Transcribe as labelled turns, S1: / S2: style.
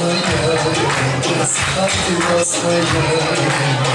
S1: моя, а ты вас моя.